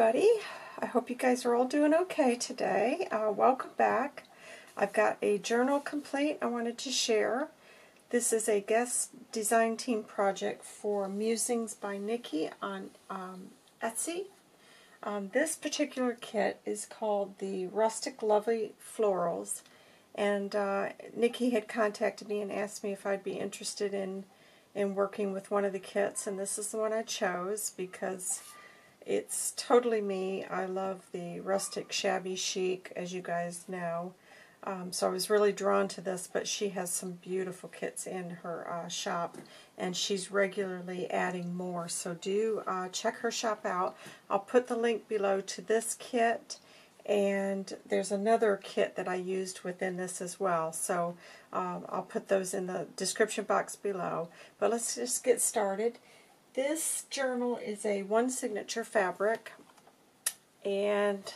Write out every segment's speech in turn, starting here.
everybody. I hope you guys are all doing okay today. Uh, welcome back. I've got a journal complete I wanted to share. This is a guest design team project for Musings by Nikki on um, Etsy. Um, this particular kit is called the Rustic Lovely Florals and uh, Nikki had contacted me and asked me if I'd be interested in in working with one of the kits and this is the one I chose because it's totally me. I love the rustic shabby chic, as you guys know. Um, so I was really drawn to this, but she has some beautiful kits in her uh, shop, and she's regularly adding more. So do uh, check her shop out. I'll put the link below to this kit, and there's another kit that I used within this as well. So um, I'll put those in the description box below. But let's just get started. This journal is a one signature fabric and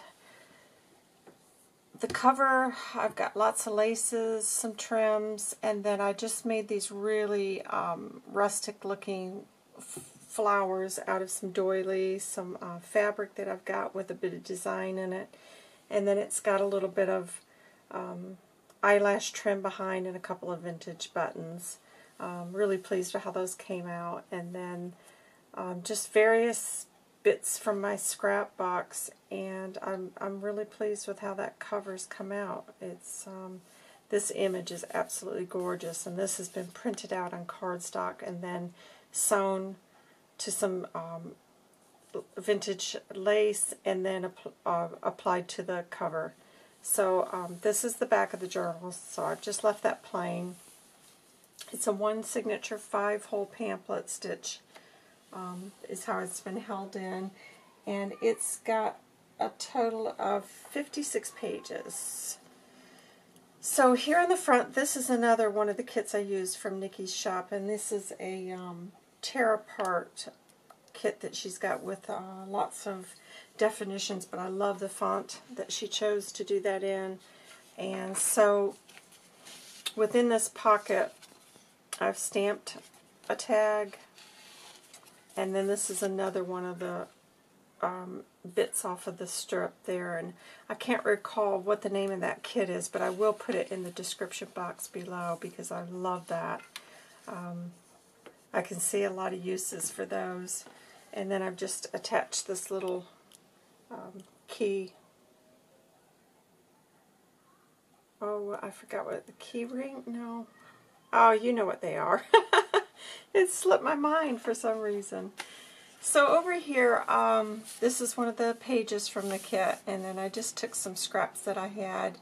the cover I've got lots of laces, some trims, and then I just made these really um, rustic looking flowers out of some doily, some uh, fabric that I've got with a bit of design in it, and then it's got a little bit of um, eyelash trim behind and a couple of vintage buttons. Um, really pleased with how those came out. And then um, just various bits from my scrap box, and I'm I'm really pleased with how that cover's come out. It's um, this image is absolutely gorgeous, and this has been printed out on cardstock and then sewn to some um, vintage lace and then uh, applied to the cover. So um, this is the back of the journal, so I've just left that plain. It's a one signature five hole pamphlet stitch um, is how it's been held in. And it's got a total of 56 pages. So here on the front, this is another one of the kits I used from Nikki's shop, and this is a um, tear apart kit that she's got with uh, lots of definitions, but I love the font that she chose to do that in. And so within this pocket, I've stamped a tag, and then this is another one of the um, bits off of the strip there. And I can't recall what the name of that kit is, but I will put it in the description box below because I love that. Um, I can see a lot of uses for those. And then I've just attached this little um, key. Oh, I forgot what the key ring? No. Oh, you know what they are. it slipped my mind for some reason. So over here, um, this is one of the pages from the kit, and then I just took some scraps that I had.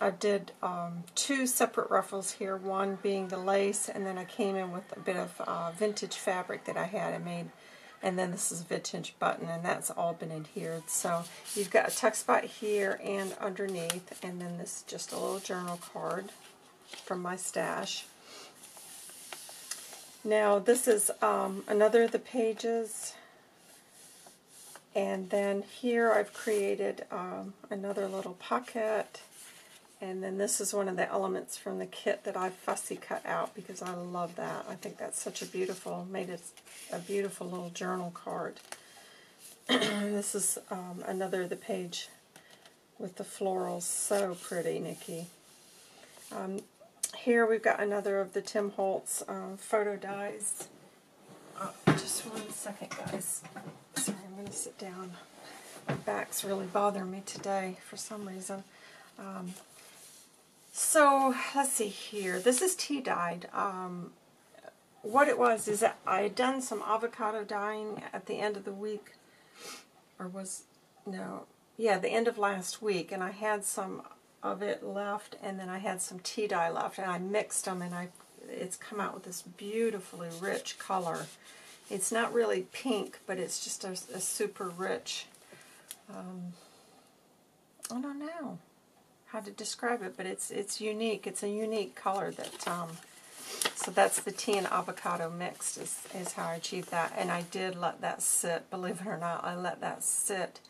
I did um, two separate ruffles here, one being the lace, and then I came in with a bit of uh, vintage fabric that I had. I made and then this is a vintage button, and that's all been adhered. So you've got a tuck spot here and underneath, and then this is just a little journal card from my stash. Now this is um, another of the pages, and then here I've created um, another little pocket, and then this is one of the elements from the kit that I fussy cut out because I love that. I think that's such a beautiful, made it a beautiful little journal card. this is um, another of the page with the florals. So pretty, Nikki. Um, here we've got another of the Tim Holtz uh, photo dies. Oh, just one second, guys. Sorry, I'm going to sit down. My back's really bothering me today for some reason. Um, so, let's see here. This is tea dyed. Um, what it was is that I had done some avocado dyeing at the end of the week. Or was, no, yeah, the end of last week. And I had some of it left and then I had some tea dye left. And I mixed them and I it's come out with this beautifully rich color. It's not really pink, but it's just a, a super rich, um, I don't know how to describe it, but it's it's unique. It's a unique color that, um, so that's the tea and avocado mixed is, is how I achieved that. And I did let that sit, believe it or not, I let that sit.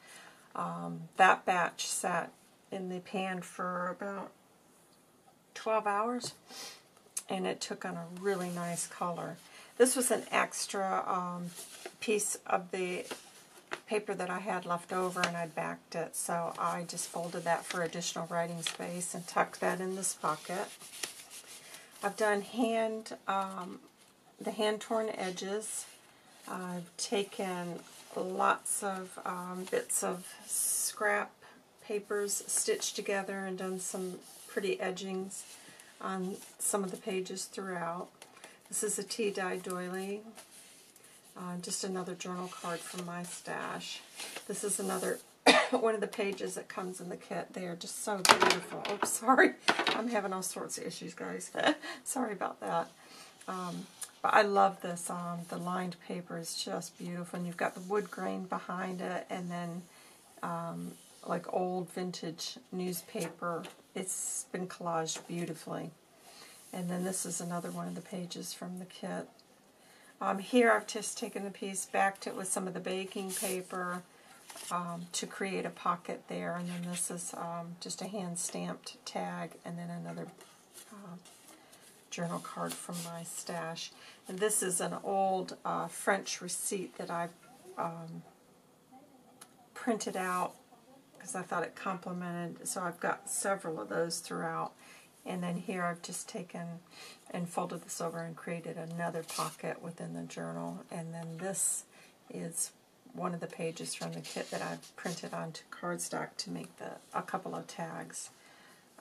Um, that batch sat in the pan for about 12 hours, and it took on a really nice color. This was an extra um, piece of the paper that I had left over and I'd backed it, so I just folded that for additional writing space and tucked that in this pocket. I've done hand, um, the hand-torn edges. I've taken lots of um, bits of scrap papers stitched together and done some pretty edgings on some of the pages throughout. This is a tea-dye doily. Uh, just another journal card from my stash. This is another one of the pages that comes in the kit. They are just so beautiful. Oops, sorry. I'm having all sorts of issues, guys. sorry about that. Um, but I love this. Um, the lined paper is just beautiful. And you've got the wood grain behind it and then um, like old vintage newspaper. It's been collaged beautifully. And then this is another one of the pages from the kit. Um, here I've just taken the piece, backed it with some of the baking paper um, to create a pocket there. And then this is um, just a hand-stamped tag and then another uh, journal card from my stash. And this is an old uh, French receipt that I've um, printed out because I thought it complemented. So I've got several of those throughout. And then here I've just taken and folded this over and created another pocket within the journal. And then this is one of the pages from the kit that I've printed onto cardstock to make the a couple of tags.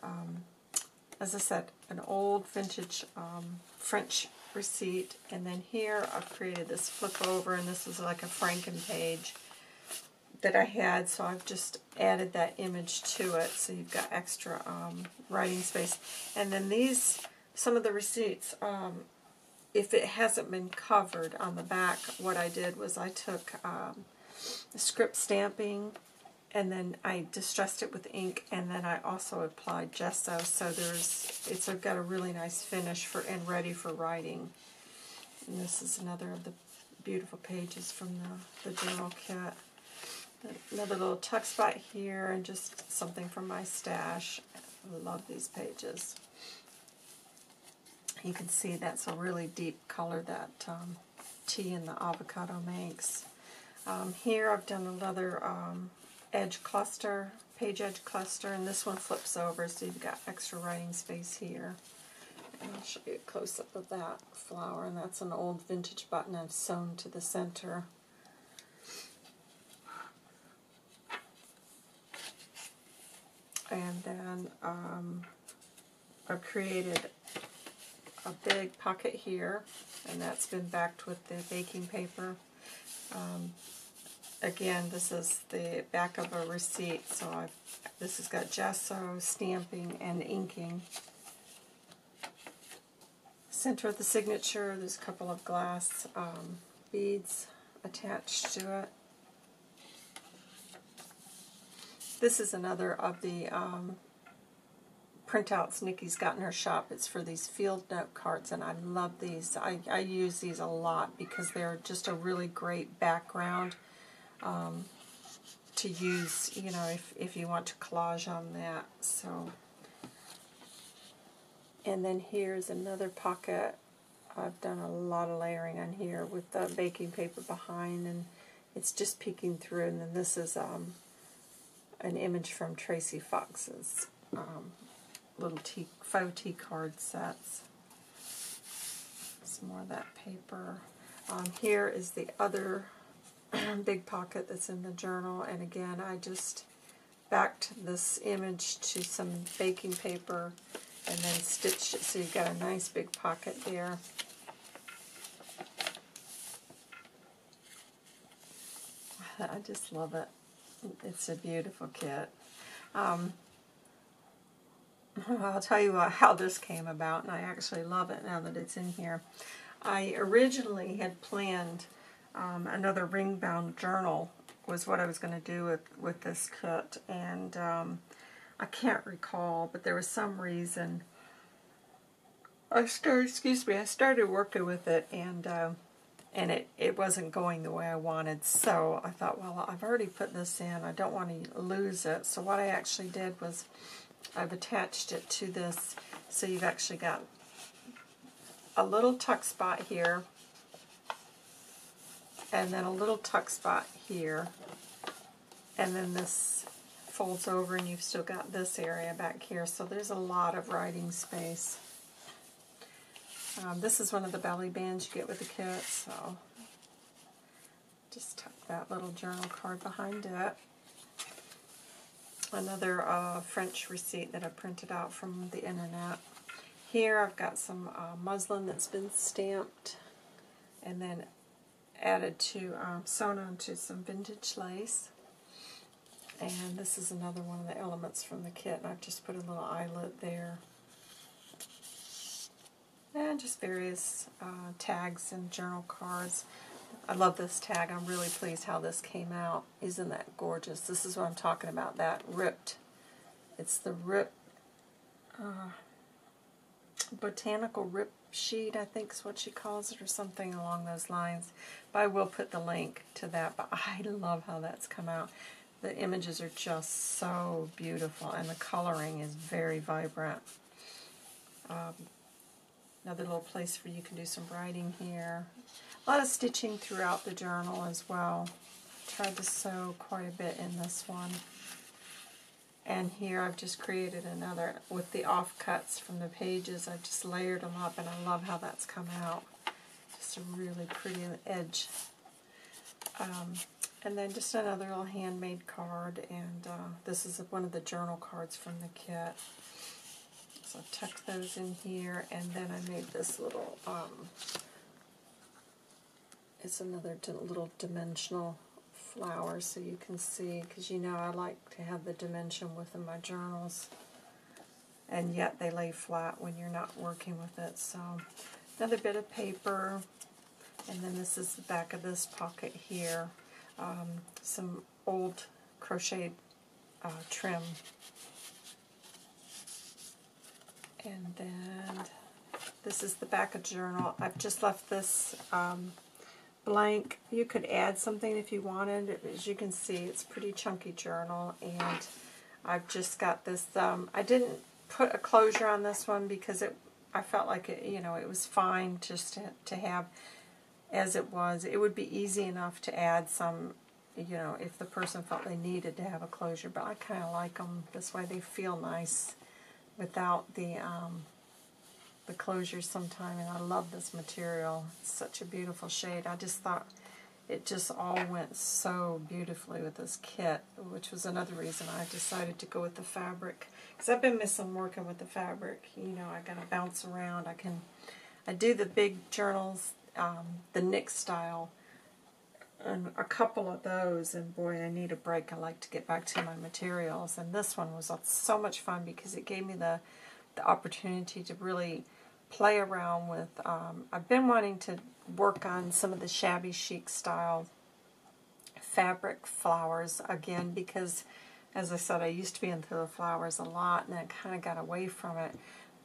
Um, as I said, an old vintage um, French receipt. And then here I've created this flip over, and this is like a Franken page that I had, so I've just added that image to it, so you've got extra um, writing space. And then these, some of the receipts, um, if it hasn't been covered on the back, what I did was I took um, script stamping and then I distressed it with ink and then I also applied gesso so there's it's got a really nice finish for and ready for writing. And this is another of the beautiful pages from the, the journal kit. Another little tuck spot here and just something from my stash. I love these pages. You can see that's a really deep color that um, tea and the avocado makes. Um, here I've done another um, edge cluster, page edge cluster, and this one flips over so you've got extra writing space here. And I'll show you a close-up of that flower, and that's an old vintage button I've sewn to the center. And then um, I've created a big pocket here and that's been backed with the baking paper. Um, again, this is the back of a receipt, so I've, this has got gesso, stamping, and inking. Center of the signature, there's a couple of glass um, beads attached to it. This is another of the um, printouts Nikki's got in her shop. It's for these field note cards, and I love these. I, I use these a lot because they're just a really great background um, to use, you know, if, if you want to collage on that. So, And then here's another pocket. I've done a lot of layering on here with the baking paper behind, and it's just peeking through. And then this is um, an image from Tracy Fox's um, little tea, faux tea card sets. Some more of that paper. Um, here is the other big pocket that's in the journal, and again, I just backed this image to some baking paper and then stitched it so you've got a nice big pocket there. I just love it. It's a beautiful kit. Um, I'll tell you how this came about, and I actually love it now that it's in here. I originally had planned um, another ring-bound journal was what I was going to do with, with this kit, and um, I can't recall, but there was some reason I started, excuse me, I started working with it, and uh, and it, it wasn't going the way I wanted. So I thought, well, I've already put this in. I don't want to lose it. So what I actually did was I've attached it to this. So you've actually got a little tuck spot here and then a little tuck spot here. and then this folds over and you've still got this area back here. So there's a lot of writing space. Um, this is one of the belly bands you get with the kit, so just tuck that little journal card behind it. Another uh, French receipt that I printed out from the internet. Here I've got some uh, muslin that's been stamped and then added to, um, sewn onto some vintage lace. And this is another one of the elements from the kit, and I've just put a little eyelet there. And just various uh, tags and journal cards. I love this tag. I'm really pleased how this came out. Isn't that gorgeous? This is what I'm talking about, that ripped. It's the rip, uh, botanical rip sheet, I think is what she calls it, or something along those lines. But I will put the link to that. But I love how that's come out. The images are just so beautiful, and the coloring is very vibrant. Um, another little place where you can do some writing here. A lot of stitching throughout the journal as well. Tried to sew quite a bit in this one. And here I've just created another with the offcuts from the pages. I've just layered them up and I love how that's come out. Just a really pretty edge. Um, and then just another little handmade card, and uh, this is one of the journal cards from the kit. So I tucked those in here, and then I made this little, um, it's another little dimensional flower so you can see, because you know I like to have the dimension within my journals, and yet they lay flat when you're not working with it. So another bit of paper, and then this is the back of this pocket here um, some old crocheted uh, trim. And then this is the back of journal. I've just left this um, blank. You could add something if you wanted. As you can see, it's pretty chunky journal. And I've just got this, um, I didn't put a closure on this one because it I felt like it, you know, it was fine just to, to have as it was. It would be easy enough to add some, you know, if the person felt they needed to have a closure, but I kind of like them this way. They feel nice without the um, the closures sometime, and I love this material. It's such a beautiful shade. I just thought it just all went so beautifully with this kit, which was another reason I decided to go with the fabric. Because I've been missing working with the fabric. You know, I got to bounce around. I can, I do the big journals um, the Nik style and a couple of those and boy I need a break. I like to get back to my materials and this one was so much fun because it gave me the the opportunity to really play around with um, I've been wanting to work on some of the shabby chic style fabric flowers again because as I said I used to be into the flowers a lot and I kind of got away from it.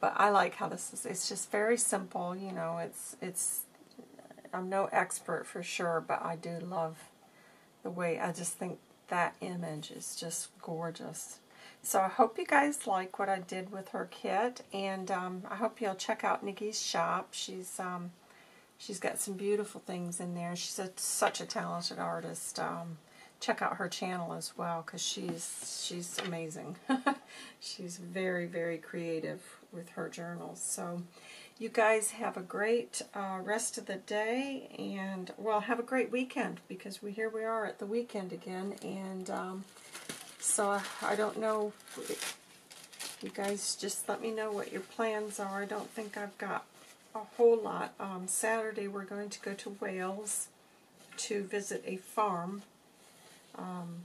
But I like how this is it's just very simple you know it's it's I'm no expert for sure, but I do love the way, I just think that image is just gorgeous. So I hope you guys like what I did with her kit, and um, I hope you'll check out Nikki's shop. She's um, she's got some beautiful things in there. She's a, such a talented artist. Um, check out her channel as well because she's she's amazing. she's very very creative with her journals. So you guys have a great uh, rest of the day and, well, have a great weekend because we here we are at the weekend again. And um, so I, don't know. You guys just let me know what your plans are. I don't think I've got a whole lot. Um, Saturday we're going to go to Wales to visit a farm um,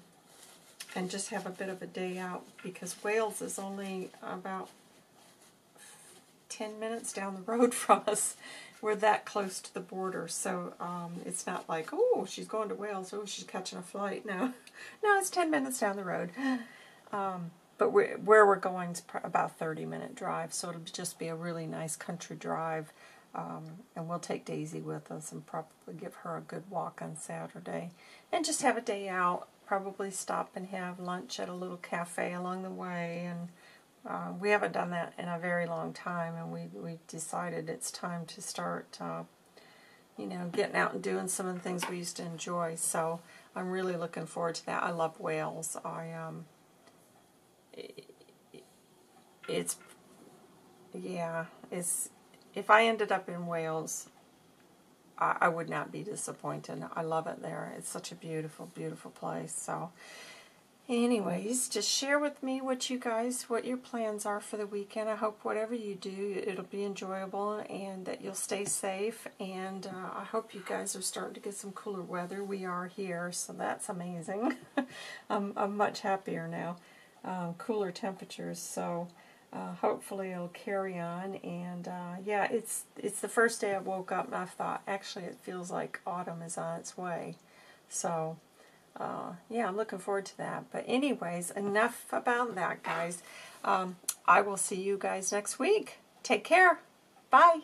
and just have a bit of a day out because Wales is only about 10 minutes down the road from us. We're that close to the border, so um, it's not like, oh, she's going to Wales, oh, she's catching a flight. No, no, it's 10 minutes down the road. Um, but we're, where we're going is about 30 minute drive, so it'll just be a really nice country drive. Um, and we'll take Daisy with us and probably give her a good walk on Saturday. And just have a day out, probably stop and have lunch at a little cafe along the way and uh, we haven't done that in a very long time, and we, we decided it's time to start uh, you know, getting out and doing some of the things we used to enjoy. So I'm really looking forward to that. I love Wales. I um, it's yeah, it's if I ended up in Wales, I, I would not be disappointed. I love it there. It's such a beautiful, beautiful place. So anyways, just share with me what you guys, what your plans are for the weekend. I hope whatever you do, it'll be enjoyable and that you'll stay safe. And uh, I hope you guys are starting to get some cooler weather. We are here, so that's amazing. I'm, I'm much happier now. Um, cooler temperatures, so uh, hopefully it'll carry on. And uh, yeah, it's it's the first day I woke up and I thought, actually, it feels like autumn is on its way. So uh, yeah, I'm looking forward to that. But anyways, enough about that, guys. Um, I will see you guys next week. Take care. Bye.